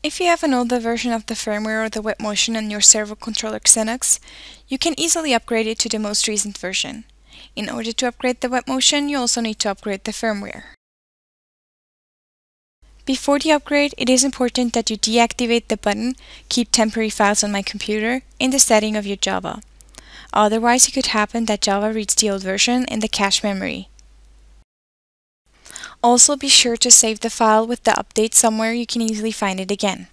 If you have an older version of the firmware or the WebMotion on your servo controller XENAX, you can easily upgrade it to the most recent version. In order to upgrade the WebMotion, you also need to upgrade the firmware. Before the upgrade, it is important that you deactivate the button Keep temporary files on my computer in the setting of your Java. Otherwise, it could happen that Java reads the old version in the cache memory. Also be sure to save the file with the update somewhere you can easily find it again.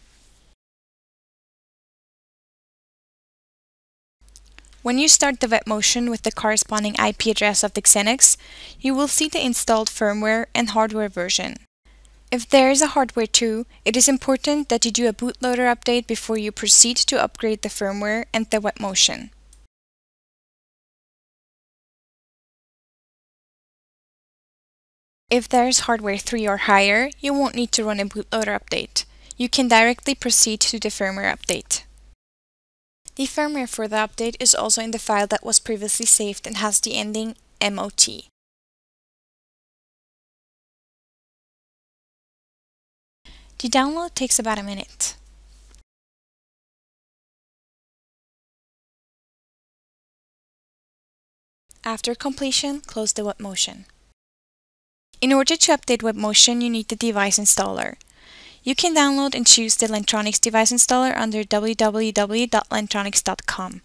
When you start the WebMotion with the corresponding IP address of the XENAX, you will see the installed firmware and hardware version. If there is a hardware too, it is important that you do a bootloader update before you proceed to upgrade the firmware and the WebMotion. If there is hardware 3 or higher, you won't need to run a bootloader update. You can directly proceed to the firmware update. The firmware for the update is also in the file that was previously saved and has the ending MOT. The download takes about a minute. After completion, close the WebMotion. In order to update WebMotion, you need the device installer. You can download and choose the Lantronix device installer under www.lantronix.com.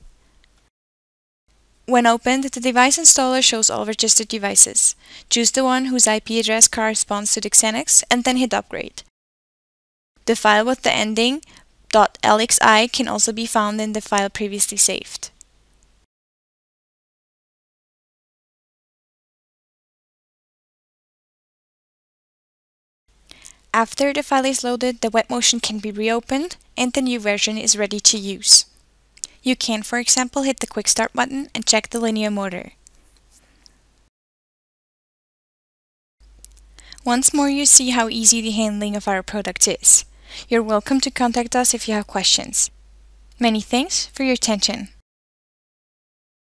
When opened, the device installer shows all registered devices. Choose the one whose IP address corresponds to the XENAX and then hit Upgrade. The file with the ending .lxi can also be found in the file previously saved. After the file is loaded, the WebMotion can be reopened and the new version is ready to use. You can, for example, hit the Quick Start button and check the linear motor. Once more you see how easy the handling of our product is. You're welcome to contact us if you have questions. Many thanks for your attention.